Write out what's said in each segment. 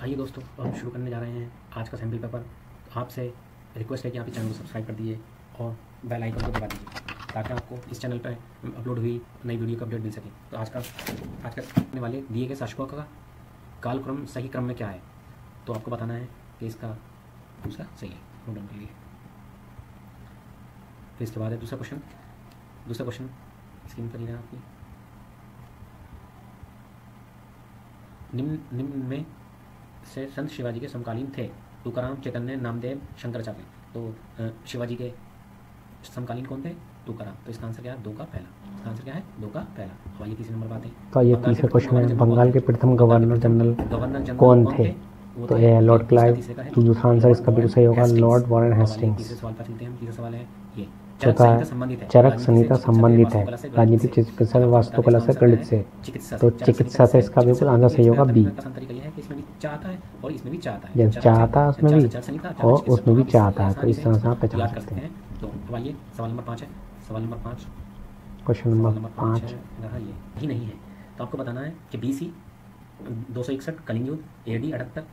आइए दोस्तों, अब हम शुरू करने जा रहे हैं आज का सैंपल पेपर आपसे रिक्वेस्ट है कि आप इस चैनल को सब्सक्राइब कर दीजिए और बेल आइकन को दबा दीजिए, ताकि आपको इस चैनल पर अपलोड हुई नई वीडियो का अपडेट मिल सके। तो आज का आज का करने वाले दिए गए शासकों का कालक्रम, सही क्रम में क्या है? तो आपको बताना है कि इसका दूसरा सही है डाउन के लिए फिर इसके बाद है दूसरा क्वेश्चन दूसरा क्वेश्चन स्क्रीन पर लिखना आपकी। निम्न निम्न में से संत शिवाजी के समकालीन थे। तुकाराम चैतन्य नामदेव शंकराचार्य तो शिवाजी के समकालीन कौन थे? तुकाराम। तो इसका आंसर क्या है? दो का पहला। इसका आंसर क्या है? दो का पहला। आइए तीसरे नंबर बात है। तो ये तीसरा क्वेश्चन है बंगाल के प्रथम गवर्नर जनरल गवर्नर जनरल कौन थे? तो ये लॉर्ड क्लाइव तो दूसरा आंसर इसका बिल्कुल सही होगा लॉर्ड वॉरेन हेस्टिंग्स तीसरे सवाल चलते हैं तीसरा सवाल है ये। चौथा है, चरक संहिता संबंधित है। राजनीतिक चिकित्सा वास्तुकला से आंसर से तो चिकित्सा से इसका बिल्कुल आंसर सही होगा बी। इसमें भी चाहता है और इसमें भी चाहता है। चाहता उसमें भी और उसमें भी चाहता है तो इस तरह से आप पहचान सकते हैं। तो अब आइए सवाल नंबर पाँच है। सवाल नंबर पाँच। क्वेश्चन नंबर पाँच है रहा ये। ही नहीं है। तो आपको बताना है कि बी सी दो सौ इकसठ कलिंग युद्ध ए डी अठहत्तर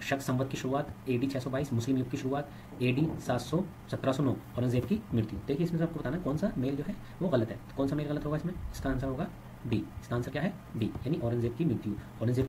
शक संवत की शुरुआत ए डी छः सौ बाईस मुस्लिम युग की शुरुआत ए डी सात सौ सत्रह सौ नौ औरंगज़ेब की मृत्यु। देखिए इसमें से आपको बताना है कौन सा मेल जो है वो गलत है। कौन सा मेल गलत होगा इसमें? इसका आंसर होगा डी इसका आंसर क्या है? डी यानी औरंगज़ेब की मृत्यु। औरंगज़ेब